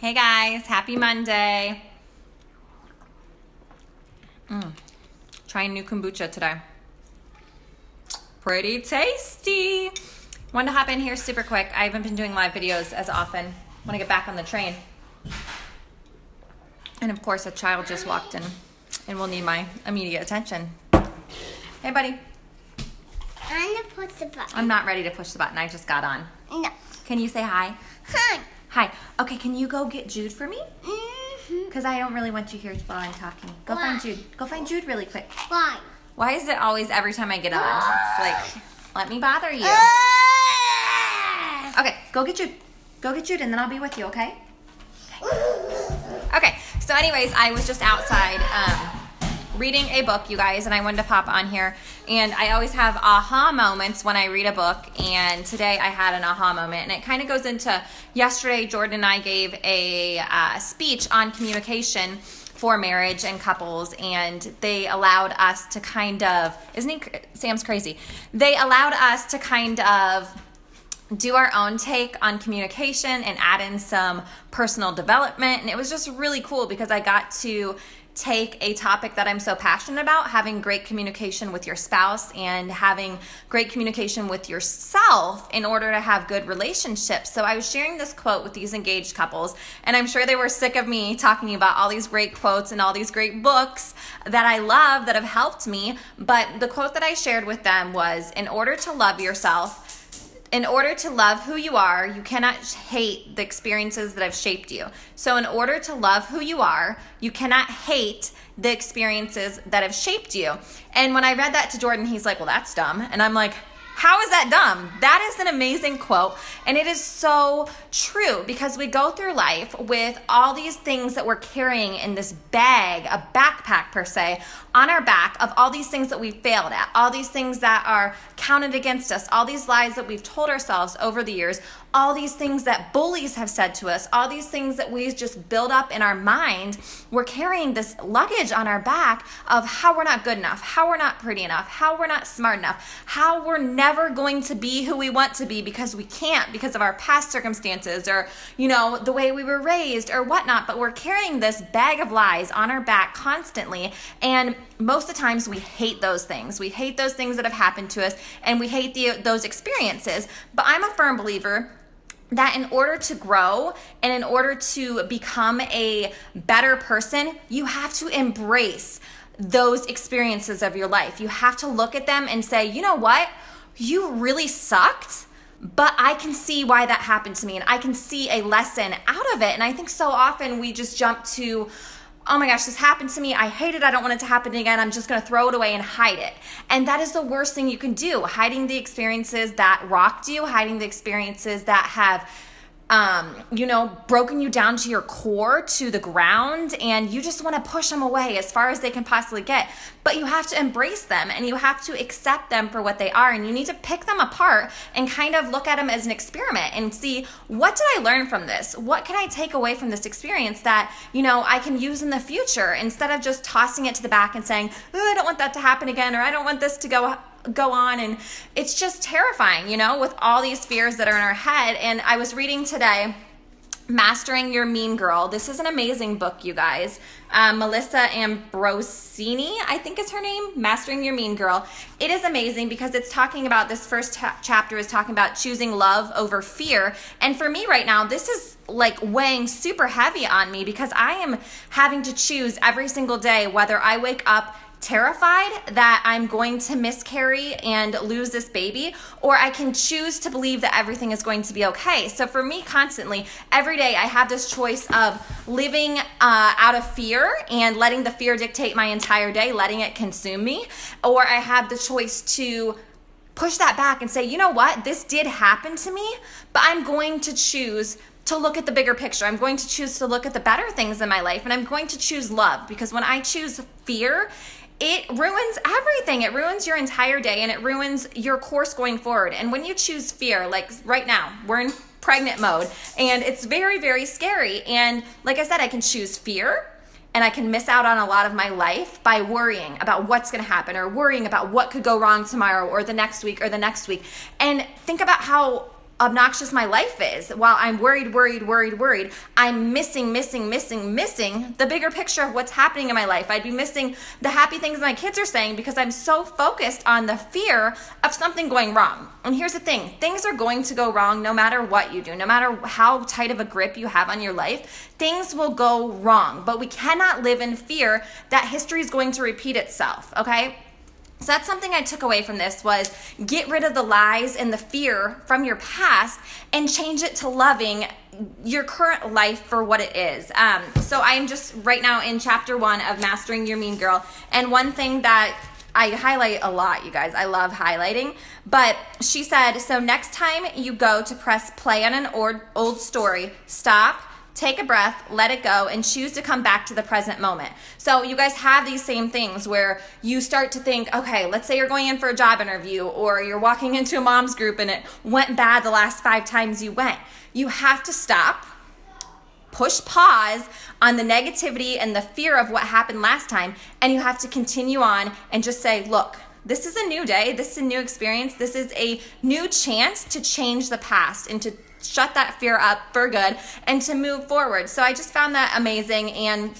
Hey guys, happy Monday. Mm. Trying new kombucha today. Pretty tasty. Wanted to hop in here super quick. I haven't been doing live videos as often. Want to get back on the train. And of course, a child just walked in and will need my immediate attention. Hey, buddy. I'm gonna push the button. I'm not ready to push the button. I just got on. No. Can you say hi? Hi. Hi. Okay, can you go get Jude for me? Mm-hmm. Because I don't really want you here while I'm talking. Go Why? find Jude. Go find Jude really quick. Why? Why is it always every time I get on? It's like, let me bother you. Ah! Okay, go get Jude. Go get Jude and then I'll be with you, okay? Okay, so, anyways, I was just outside um, reading a book, you guys, and I wanted to pop on here. And I always have aha moments when I read a book, and today I had an aha moment. And it kind of goes into yesterday, Jordan and I gave a uh, speech on communication for marriage and couples, and they allowed us to kind of, isn't he, Sam's crazy? They allowed us to kind of do our own take on communication and add in some personal development. And it was just really cool because I got to take a topic that I'm so passionate about having great communication with your spouse and having great communication with yourself in order to have good relationships. So I was sharing this quote with these engaged couples, and I'm sure they were sick of me talking about all these great quotes and all these great books that I love that have helped me. But the quote that I shared with them was In order to love yourself, in order to love who you are, you cannot hate the experiences that have shaped you. So, in order to love who you are, you cannot hate the experiences that have shaped you. And when I read that to Jordan, he's like, Well, that's dumb. And I'm like, how is that dumb? That is an amazing quote. And it is so true because we go through life with all these things that we're carrying in this bag, a backpack per se, on our back of all these things that we failed at, all these things that are counted against us, all these lies that we've told ourselves over the years, all these things that bullies have said to us, all these things that we just build up in our mind. We're carrying this luggage on our back of how we're not good enough, how we're not pretty enough, how we're not smart enough, how we're never going to be who we want to be because we can't because of our past circumstances or, you know, the way we were raised or whatnot. But we're carrying this bag of lies on our back constantly. And most of the times we hate those things. We hate those things that have happened to us and we hate the, those experiences. But I'm a firm believer that in order to grow and in order to become a better person, you have to embrace those experiences of your life. You have to look at them and say, you know what? You really sucked. But I can see why that happened to me, and I can see a lesson out of it. And I think so often we just jump to, oh my gosh, this happened to me. I hate it. I don't want it to happen again. I'm just going to throw it away and hide it. And that is the worst thing you can do. Hiding the experiences that rocked you, hiding the experiences that have um, you know, broken you down to your core, to the ground, and you just want to push them away as far as they can possibly get. But you have to embrace them and you have to accept them for what they are. And you need to pick them apart and kind of look at them as an experiment and see what did I learn from this? What can I take away from this experience that, you know, I can use in the future instead of just tossing it to the back and saying, oh, I don't want that to happen again, or I don't want this to go go on and it's just terrifying you know with all these fears that are in our head. And i was reading today mastering your mean girl. This is an amazing book you guys. Um, melissa ambrosini i think is her name mastering your mean girl. It is amazing because it's talking about this first ta- chapter is talking about choosing love over fear. And for me right now this is like weighing super heavy on me because i am having to choose every single day whether i wake up terrified that I'm going to miscarry and lose this baby, or I can choose to believe that everything is going to be okay. So for me, constantly, every day, I have this choice of living uh, out of fear and letting the fear dictate my entire day, letting it consume me, or I have the choice to push that back and say, you know what, this did happen to me, but I'm going to choose to look at the bigger picture. I'm going to choose to look at the better things in my life and I'm going to choose love because when I choose fear, it ruins everything. It ruins your entire day and it ruins your course going forward. And when you choose fear, like right now, we're in pregnant mode and it's very, very scary. And like I said, I can choose fear and I can miss out on a lot of my life by worrying about what's going to happen or worrying about what could go wrong tomorrow or the next week or the next week. And think about how obnoxious my life is. While I'm worried, worried, worried, worried, I'm missing, missing, missing, missing the bigger picture of what's happening in my life. I'd be missing the happy things my kids are saying because I'm so focused on the fear of something going wrong. And here's the thing things are going to go wrong no matter what you do, no matter how tight of a grip you have on your life. Things will go wrong, but we cannot live in fear that history is going to repeat itself, okay? So that's something I took away from this was get rid of the lies and the fear from your past and change it to loving your current life for what it is. Um, so I'm just right now in chapter one of Mastering Your Mean Girl, and one thing that I highlight a lot, you guys. I love highlighting. But she said, so next time you go to press play on an old story, stop, take a breath, let it go, and choose to come back to the present moment. So, you guys have these same things where you start to think, okay, let's say you're going in for a job interview or you're walking into a mom's group and it went bad the last five times you went. You have to stop, push pause on the negativity and the fear of what happened last time, and you have to continue on and just say, look, this is a new day. This is a new experience. This is a new chance to change the past and to shut that fear up for good and to move forward. So I just found that amazing. And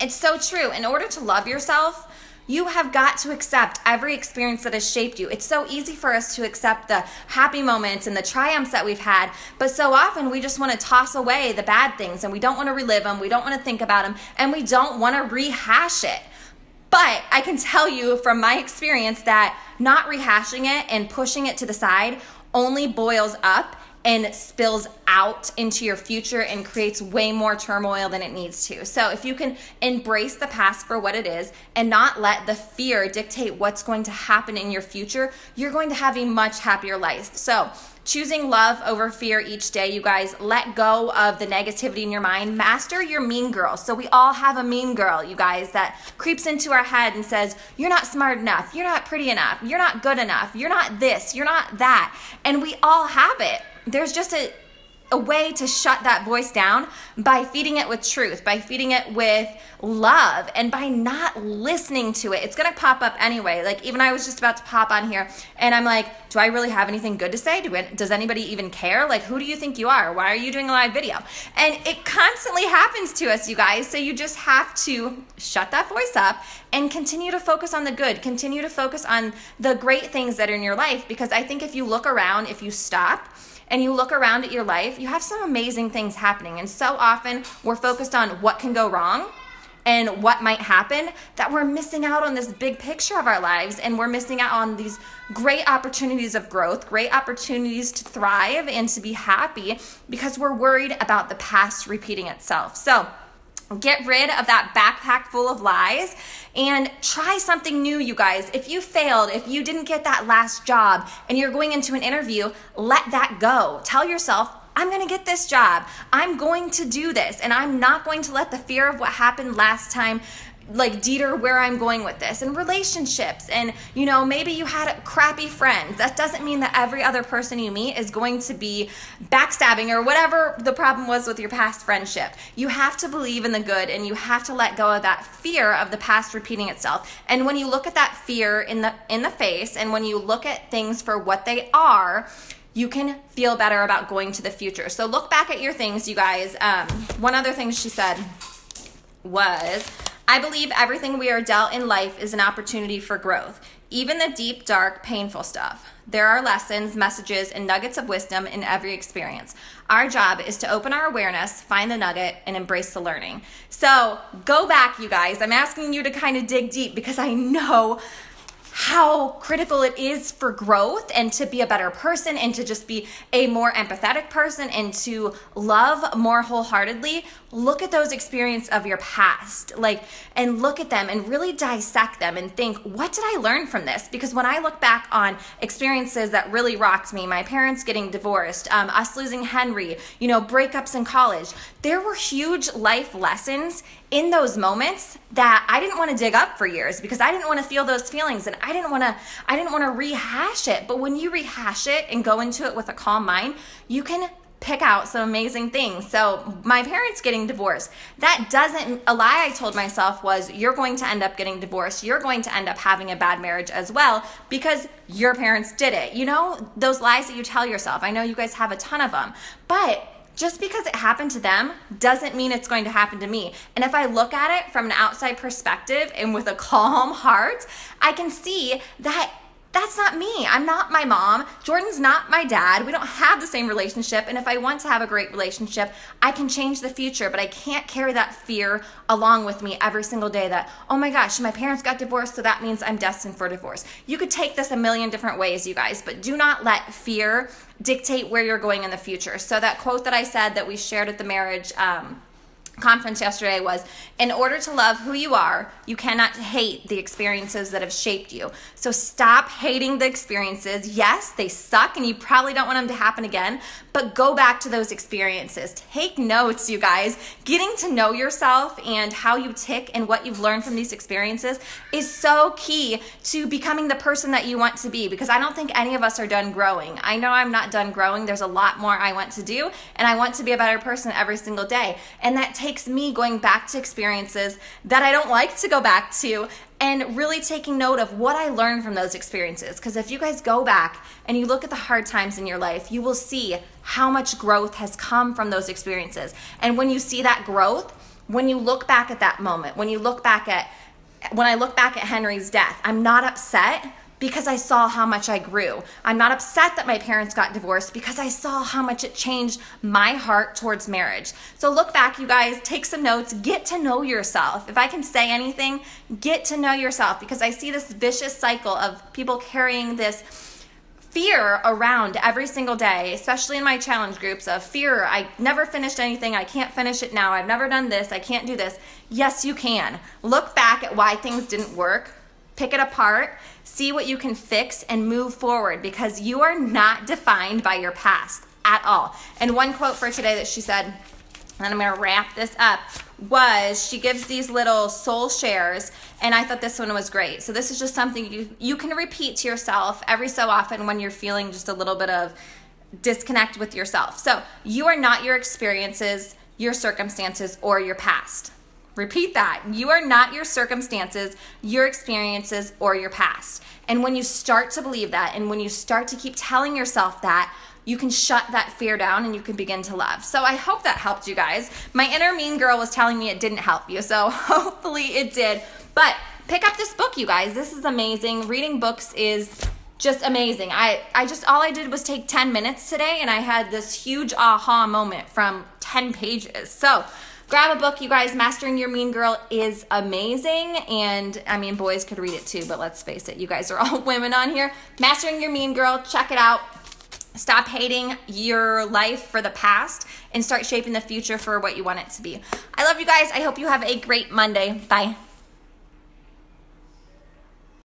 it's so true. In order to love yourself, you have got to accept every experience that has shaped you. It's so easy for us to accept the happy moments and the triumphs that we've had, but so often we just want to toss away the bad things and we don't want to relive them, we don't want to think about them, and we don't want to rehash it. But I can tell you from my experience that not rehashing it and pushing it to the side only boils up and spills out into your future and creates way more turmoil than it needs to. So, if you can embrace the past for what it is and not let the fear dictate what's going to happen in your future, you're going to have a much happier life. So, choosing love over fear each day, you guys, let go of the negativity in your mind. Master your mean girl. So, we all have a mean girl, you guys, that creeps into our head and says, You're not smart enough. You're not pretty enough. You're not good enough. You're not this. You're not that. And we all have it there's just a a way to shut that voice down by feeding it with truth, by feeding it with love, and by not listening to it. It's gonna pop up anyway. Like, even I was just about to pop on here, and I'm like, do I really have anything good to say? Do does anybody even care? Like, who do you think you are? Why are you doing a live video? And it constantly happens to us, you guys. So you just have to shut that voice up and continue to focus on the good, continue to focus on the great things that are in your life. Because I think if you look around, if you stop, and you look around at your life, you have some amazing things happening. And so often we're focused on what can go wrong and what might happen that we're missing out on this big picture of our lives and we're missing out on these great opportunities of growth, great opportunities to thrive and to be happy because we're worried about the past repeating itself. So, Get rid of that backpack full of lies and try something new, you guys. If you failed, if you didn't get that last job and you're going into an interview, let that go. Tell yourself, I'm gonna get this job. I'm going to do this. And I'm not going to let the fear of what happened last time like Dieter where I'm going with this and relationships and you know maybe you had a crappy friend. That doesn't mean that every other person you meet is going to be backstabbing or whatever the problem was with your past friendship. You have to believe in the good and you have to let go of that fear of the past repeating itself. And when you look at that fear in the in the face and when you look at things for what they are you can feel better about going to the future. So look back at your things you guys. Um, one other thing she said was I believe everything we are dealt in life is an opportunity for growth, even the deep, dark, painful stuff. There are lessons, messages, and nuggets of wisdom in every experience. Our job is to open our awareness, find the nugget, and embrace the learning. So go back, you guys. I'm asking you to kind of dig deep because I know how critical it is for growth and to be a better person and to just be a more empathetic person and to love more wholeheartedly. Look at those experiences of your past like and look at them and really dissect them and think what did i learn from this? Because when i look back on experiences that really rocked me my parents getting divorced um, us losing henry you know breakups in college there were huge life lessons in those moments that i didn't want to dig up for years because i didn't want to feel those feelings. And i didn't want to i didn't want to rehash it but when you rehash it and go into it with a calm mind you can pick out some amazing things. So, my parents getting divorced, that doesn't, a lie I told myself was, you're going to end up getting divorced. You're going to end up having a bad marriage as well because your parents did it. You know, those lies that you tell yourself. I know you guys have a ton of them, but just because it happened to them doesn't mean it's going to happen to me. And if I look at it from an outside perspective and with a calm heart, I can see that that's not me. I'm not my mom. Jordan's not my dad. We don't have the same relationship. And if I want to have a great relationship, I can change the future, but I can't carry that fear along with me every single day that, oh my gosh, my parents got divorced, so that means I'm destined for divorce. You could take this a million different ways, you guys, but do not let fear dictate where you're going in the future. So, that quote that I said that we shared at the marriage, um, conference yesterday was in order to love who you are, you cannot hate the experiences that have shaped you. So stop hating the experiences. Yes, they suck and you probably don't want them to happen again, but go back to those experiences. Take notes, you guys. Getting to know yourself and how you tick and what you've learned from these experiences is so key to becoming the person that you want to be because I don't think any of us are done growing. I know I'm not done growing. There's a lot more I want to do and I want to be a better person every single day. And that takes me going back to experiences that I don't like to go back to and really taking note of what I learned from those experiences. Because if you guys go back and you look at the hard times in your life, you will see how much growth has come from those experiences. And when you see that growth, when you look back at that moment, when you look back at, when I look back at Henry's death, I'm not upset because I saw how much I grew. I'm not upset that my parents got divorced because I saw how much it changed my heart towards marriage. So look back, you guys, take some notes, get to know yourself. If I can say anything, get to know yourself because I see this vicious cycle of people carrying this fear around every single day, especially in my challenge groups of fear. I never finished anything. I can't finish it now. I've never done this. I can't do this. Yes, you can. Look back at why things didn't work pick it apart, see what you can fix, and move forward because you are not defined by your past at all. And one quote for today that she said, and I'm gonna wrap this up, was she gives these little soul shares, and I thought this one was great. So this is just something you you can repeat to yourself every so often when you're feeling just a little bit of disconnect with yourself. So you are not your experiences, your circumstances, or your past. Repeat that. You are not your circumstances, your experiences, or your past. And when you start to believe that, and when you start to keep telling yourself that, you can shut that fear down and you can begin to love. So I hope that helped you guys. My inner mean girl was telling me it didn't help you, so hopefully it did. But pick up this book, you guys. This is amazing. Reading books is just amazing. I, I just, all I did was take 10 minutes today and I had this huge aha moment from 10 pages. So, grab a book, you guys. Mastering Your Mean Girl is amazing. And I mean, boys could read it too, but let's face it, you guys are all women on here. Mastering Your Mean Girl, check it out. Stop hating your life for the past and start shaping the future for what you want it to be. I love you guys. I hope you have a great Monday. Bye.